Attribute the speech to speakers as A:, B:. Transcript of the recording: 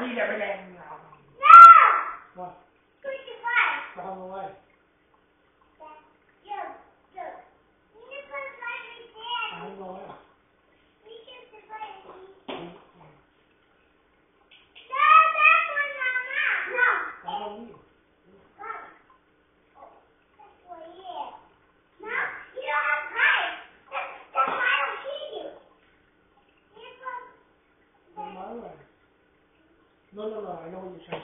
A: Leave everything.
B: No!
A: What?
B: Push the fire.
A: Go
B: to the fire right there.
A: I'm going.
B: We should the fire. No, that
A: 乐乐乐还要一千